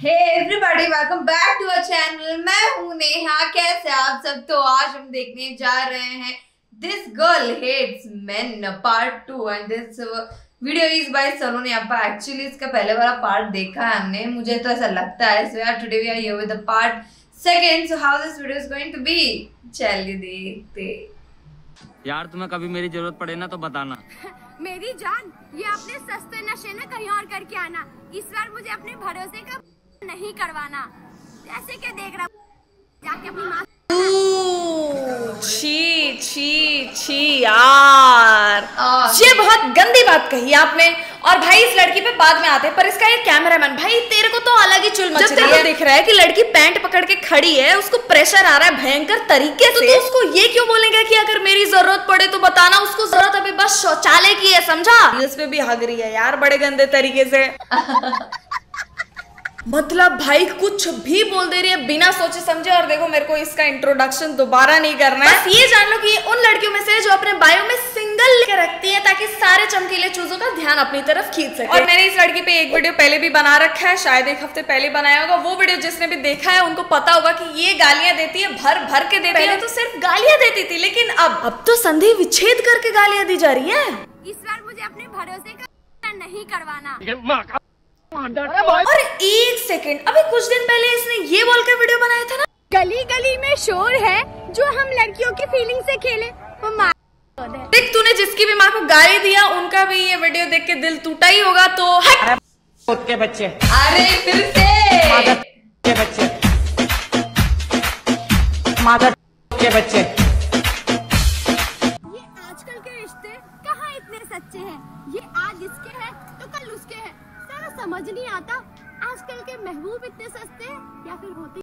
Hey everybody welcome back to our channel मैं हूँ नेहा। कैसे आप सब? तो आज हम देखने जा रहे हैं this girl hates men part two and this video is by salon अप्पा एक्चुअली इसका पहले वाला पार्ट देखा है हमने। मुझे तो ऐसा लगता है सो यार today we are here with the part second so how this video is going to be चलिए देखते। यार तुम्हें कभी मेरी ज़रूरत पड़े ना तो बताना। मेरी जान ये अपने सस्ते नशे न कहीं और करके आना। इस बार मुझे अपने भरोसे का नहीं करवाना। जैसे कि देख रहा जाके अपनी माँ छी छी छी यार। ये बहुत गंदी बात कही आपने। और भाई इस लड़की पे बाद में आते हैं पर इसका ये कैमरामैन भाई तेरे को तो अलग ही चुल मच रही है दिख रहा है कि लड़की पैंट पकड़ के खड़ी है उसको प्रेशर आ रहा है भयंकर तरीके तो से। तू उसको ये क्यों बोलेगा कि अगर मेरी ज़रूरत पड़े तो बताना उसको ज़रूरत अभी बस शौचालय की है समझा? इस पे भी हग रही है यार बड़े गंदे तरीके से। मतलब भाई कुछ भी बोल दे रही है बिना सोचे समझे और देखो मेरे को इसका इंट्रोडक्शन दोबारा नहीं करना है। बस ये जान लो कि ये उन लड़कियों में से जो अपने बायो में सिंगल लेके रखती है ताकि सारे चमकीले चूजों का ध्यान अपनी तरफ़ खींच सके। और मैंने इस लड़की पे एक वीडियो पहले भी बना रखा है शायद एक हफ़्ते पहले बनाया होगा। वो वीडियो जिसने भी देखा है उनको पता होगा की ये गालियाँ देती है भर भर के देती पहले है तो सिर्फ़ गालियाँ देती थी लेकिन अब अब तो संधि विच्छेद करके गालियाँ दी जा रही है। इस बार मुझे अपने भरोसे का नहीं करवाना। और एक सेकंड अभी कुछ दिन पहले इसने ये बोलकर वीडियो बनाया था ना। गली गली में शोर है जो हम लड़कियों की फीलिंग से खेले। वो माँ देख तूने जिसकी भी माँ को गाली दिया उनका भी ये वीडियो देख के दिल टूटा ही होगा तो हट। के बच्चे। अरे फिर से। के बच्चे। मादर के बच्चे। के महबूब इतने सस्ते हैं या फिर होते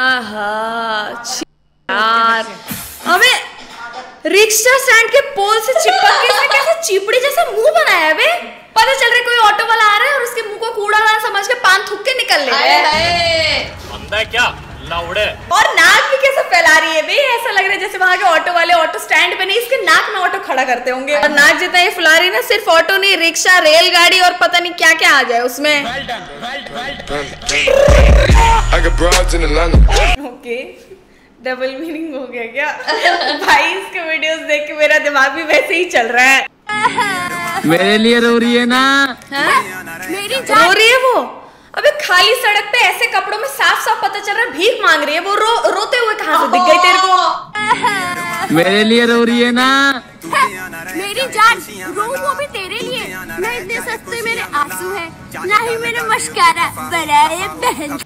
आहा यार। अबे रिक्शा स्टैंड के पोल से चिपक के इसने कैसे चिपड़ी जैसा मुँह बनाया है बे? पता चल रहा है कोई ऑटो वाला आ रहा है और उसके मुँह को कूड़ा समझ के पान थूक के निकल ले। रहा है बंदा है क्या? लाउड़े और नाक भी कैसे फैला रही है बे? ऐसा लग रहा है जैसे वहाँ के ऑटो वाले ऑटो स्टैंड पे नहीं इसके नाक में ऑटो खड़ा करते होंगे। और नाक जितना ये फुला रही है ना सिर्फ़ ऑटो नहीं रिक्शा रेलगाड़ी और पता नहीं क्या क्या आ जाए उसमें. ओके डबल मीनिंग हो गया क्या? भाई इसके वीडियोस देख के मेरा दिमाग भी वैसे ही चल रहा है। मेरे लिए रो रही है ना? मेरी रो रही है वो? अबे खाली सड़क पे ऐसे कपड़ों में साफ़ साफ़ पता चल रहा है भीख मांग रही है वो रो रोते हुए कहाँ से दिख गई तेरे को? मेरे लिए रो रही है ना? मेरी जान रो वो भी तेरे लिए। न इतने सस्ते मेरे आँसू हैं न ही मेरे मस्कारा। बराए बहन।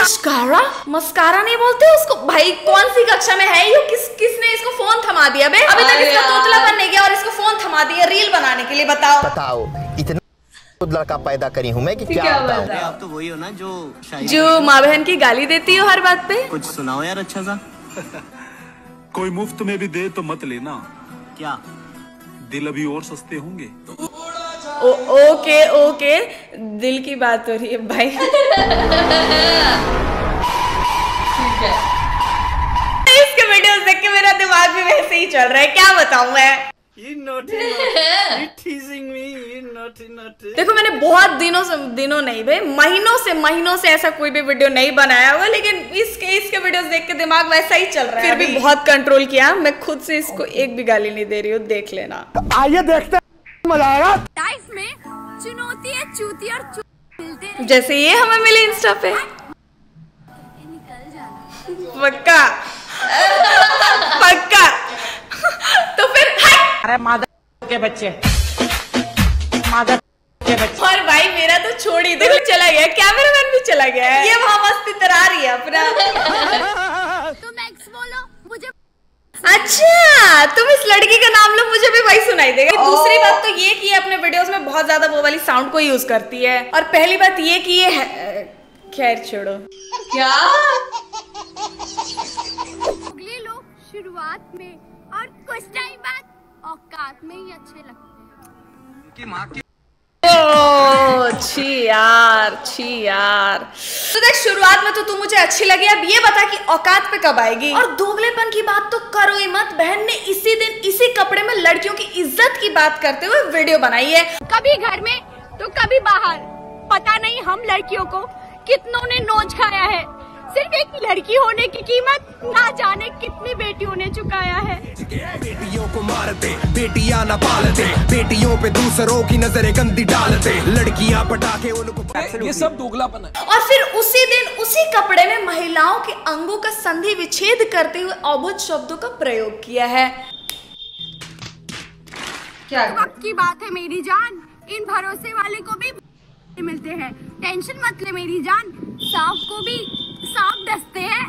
मस्कारा? मस्कारा नहीं बोलते उसको? भाई कौन सी कक्षा में है ये? किस किसने इसको फ़ोन थमा दिया बे? अभी तक इसका तोतला बनने गया और इसको फ़ोन थमा दिया रील बनाने के लिए बताओ। बताओ इतना खुद लड़का पैदा करी हूँ। मैं कि क्या, क्या बताऊँ? आप तो वही हो ना जो जो माँ बहन की गाली देती हो हर बात पे? कुछ सुनाओ यार अच्छा सा। कोई मुफ़्त में भी दे तो मत लेना। क्या? दिल अभी और सस्ते होंगे। Oh, okay okay. दिल की बात हो रही है भाई। ठीक है। इसके वीडियोस देख के मेरा दिमाग भी वैसे ही चल रहा है। क्या बताऊँ मैं? ये नोटी नोटी टीजिंग मी ये नोटी नोटी देखो मैंने बहुत दिनों से दिनों नहीं भाई महीनों से महीनों से ऐसा कोई भी वीडियो नहीं बनाया हुआ लेकिन इसके इसके वीडियोस देख के दिमाग वैसा ही चल रहा है फिर भी बहुत कंट्रोल किया। मैं खुद से इसको एक भी गाली नहीं दे रही हूँ देख लेना। लाइफ में चुनौती है चूती और चू मिलते जैसे ये हमें मिले इंस्टा पे। पक्का। पक्का। अरे मादर के बच्चे। मादर के बच्चे। और भाई मेरा तो छोड़ ही दो चला गया कैमरामैन भी चला गया है। ये वहाँ मस्ती तरा रही है अपना। तो मैक्स बोलो मुझे अच्छा तुम इस लड़की का नाम लो मुझे भी वही सुनाई देगा। दूसरी बात तो ये कि ये अपने वीडियोस में बहुत ज़्यादा वो वाली साउंड को यूज़ करती है। और पहली बात ये कि ये खैर छोड़ो। क्या? अगले लोग शुरुआत में और कुछ टाइम बाद औकात में ही अच्छे लगते हैं। छी यार छी यार। तो देख शुरुआत में तो तू मुझे अच्छी लगी अब ये बता कि औकात पे कब आएगी। और दोगलेपन की बात तो करो ही मत। बहन ने इसी दिन इसी कपड़े में लड़कियों की इज़्ज़त की बात करते हुए वीडियो बनाई है। कभी घर में तो कभी बाहर। पता नहीं हम लड़कियों को कितनों ने नोच खाया है। सिर्फ़ एक लड़की होने की कीमत ना जाने कितनी बेटियों ने चुकाया है। बेटियों को मारते बेटियाँ न पालते बेटियों पे दूसरों की नज़रें गंदी डालते लड़कियाँ पटाखे उनको ये सब दोगलापन है। और फिर उसी दिन उसी कपड़े में महिलाओं के अंगों का संधि विच्छेद करते हुए अभुत शब्दों का प्रयोग किया है। क्या? वक्त की बात है मेरी जान। इन भरोसे वाले को भी मिलते हैं। टेंशन मत ले मेरी जान। साफ़ को भी सांप डसते हैं।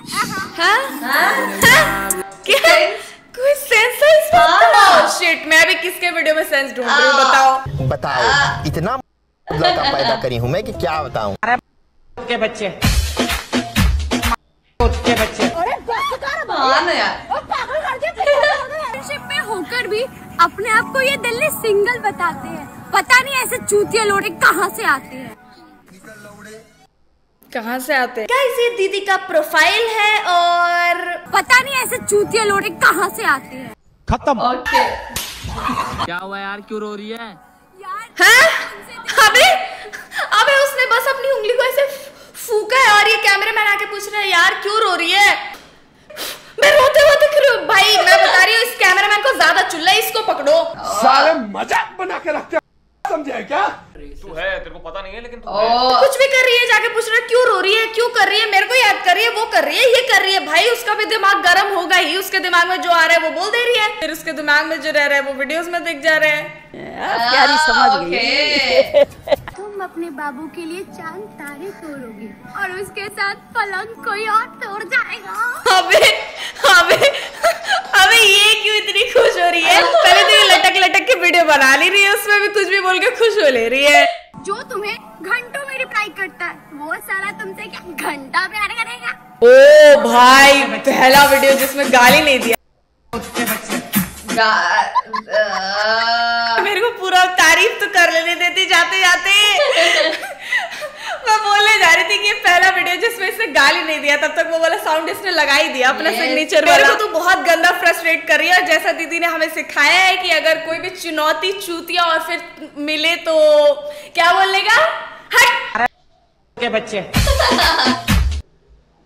क्या? कोई सेंस है इस बात का? शिट मैं भी किसके वीडियो में सेंस ढूंढ रही हूँ? बताओ। बताओ इतना पैदा करी हूँ मैं कि क्या बताऊँ? के बच्चे? के बच्चे? हाँ ना यार। में होकर भी अपने आप को ये दिल्ली सिंगल बताते हैं। पता नहीं ऐसे चूतिया लोड़े कहाँ से आते हैं। कहाँ से आते हैं? क्या इसी दीदी का प्रोफ़ाइल है और पता नहीं ऐसे चूतिया लोड़े कहाँ से आते हैं। खत्म। ओके क्या हुआ यार? क्यों रो रही है? हैं? अबे अबे उसने बस अपनी उंगली को ऐसे फूका है और ये कैमरे मैन आके पूछ रहे हैं यार क्यों रो रही है? मैं रोते हुए दिख रही हूँ भाई मैं बता रही हूँ इस कैमरामैन को ज़्यादा चुल्ला है, इसको पकड़ो। साले मज़ाक बना के रखते हैं। समझे क्या? तू है तेरे को पता नहीं है लेकिन तू कुछ भी कर रही है जाके पूछ रहा क्यों रो रही है? क्यों कर रही है? मेरे को याद कर रही है वो कर रही है ये कर रही है। भाई उसका भी दिमाग गर्म होगा ही उसके दिमाग में जो आ रहा है वो बोल दे रही है। फिर उसके दिमाग में जो रह रहा है वो वीडियोस में दिख जा रहे हैं। प्यारी समझ गई। तुम अपने बाबू के लिए चाँद तारे तोड़ोगे और उसके साथ पलंग कोई और तोड़ जाएगा। अबे अबे अबे ये क्यों इतनी खुश हो रही है? पहले तो ये लटक लटक के वीडियो बना नहीं रही उसमें भी कुछ भी बोल के खुश हो ले रही है। जो तुम्हें घंटों में रिप्लाई करता है वो सारा तुमसे क्या घंटा प्यार करेगा? ओ भाई पहला वीडियो जिसमें गाली नहीं दिया। मेरे को पूरा तारीफ़ तो कर लेने देती जाते जाते मैं बोलने जा रही थी कि ये पहला वीडियो जिसमें इसने गाली नहीं दिया तब तक वो वाला साउंड इसने लगा ही दिया अपना सिग्नेचर मेरे वाला। को तो बहुत गंदा फ्रस्ट्रेट कर रही है और जैसा दीदी ने हमें सिखाया है कि अगर कोई भी चुनौती चूतिया और फिर मिले तो क्या बोलने का हट! के बच्चे।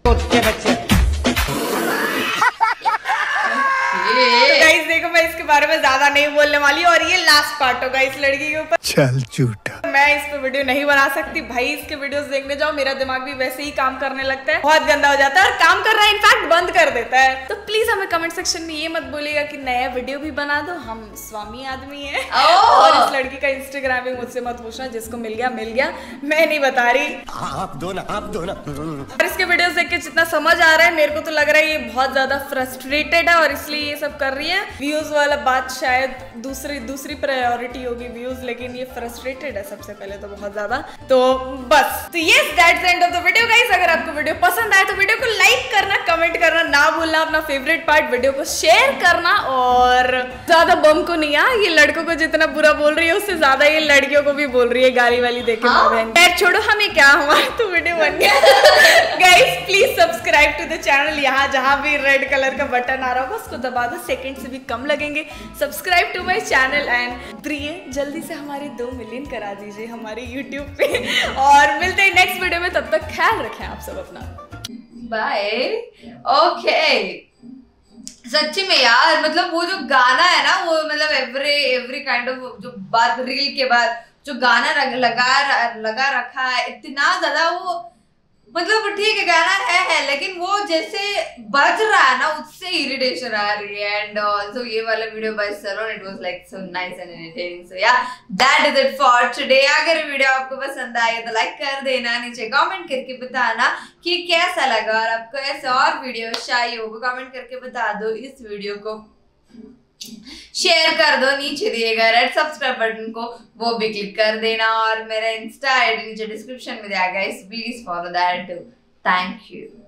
के बच्चे। तो देखो मैं इसके बारे में ज़्यादा नहीं बोलने वाली और ये लास्ट पार्ट होगा इस लड़की के ऊपर। चल झूठा। मैं इस पे वीडियो नहीं बना सकती। भाई इसके वीडियोस देखने जाओ मेरा दिमाग भी वैसे ही काम करने लगता है। बहुत गंदा हो जाता है और काम करना इनफैक्ट बंद कर देता है। तो प्लीज़ हमें कमेंट सेक्शन में ये मत बोलिएगा कि नया वीडियो भी बना दो। हम स्वामी आदमी है। और इस लड़की का इंस्टाग्राम भी मुझसे मत पूछना जिसको मिल गया मिल गया। मैं नहीं बता रही। आप दो ना आप दो ना। और इसके वीडियोस देख के जितना समझ आ रहा है मेरे को तो लग रहा है ये बहुत ज़्यादा फ्रस्ट्रेटेड है और इसलिए ये सब कर रही है। व्यूज़ वाला बात शायद दूसरी दूसरी प्रायोरिटी होगी व्यूज़ लेकिन ये फ्रस्ट्रेटेड है सबसे पहले तो बहुत ज़्यादा। तो बस। तो yes that's end of the video guys अगर आपको वीडियो पसंद आए तो वीडियो को लाइक करना कमेंट करना ना भूलना अपना फेवरेट पार्ट वीडियो को शेयर करना और ज़्यादा बम को नहीं आ ये लड़कों को जितना बुरा बोल रही है उससे ज़्यादा ये लड़कियों को भी बोल रही है गाली वाली देखे हाँ? बहन खैर छोड़ो हमें क्या हमारा तो वीडियो बन गया। Guys please subscribe to the channel यहाँ जहाँ भी रेड कलर का बटन आ रहा होगा उसको दबा दो सेकंड से भी कम लगेंगे। Subscribe to my channel and प्रिय जल्दी से हमारे दो मिलियन करा दीजिए। हमारे यूट्यूब पे। और मिलते हैं नेक्स्ट वीडियो में। तब तक ख्याल रखें आप सब अपना। बाय ओके सच्ची में यार मतलब वो जो गाना है ना, वो मतलब एवरी एवरी काइंड ऑफ़ जो बात रील के बाद जो गाना लगा लगा रखा है, इतना ज़्यादा वो मतलब ठीक है गाना है, है लेकिन वो जैसे बज रहा है ना उससे इरिटेशन आ रही है एंड ऑल्सो ये वाला video by सरोन it was like so nice and entertaining so yeah that is it for today अगर वीडियो आपको पसंद आए तो लाइक कर देना नीचे कमेंट करके बताना कि कैसा लगा और आपको ऐसे और वीडियो चाहिए वो कमेंट करके बता दो इस वीडियो को। शेयर कर दो, नीचे दिए गए रेड सब्सक्राइब बटन को, वो भी क्लिक कर देना और मेरा इंस्टा आईडी नीचे डिस्क्रिप्शन में दिया गया please follow that thank you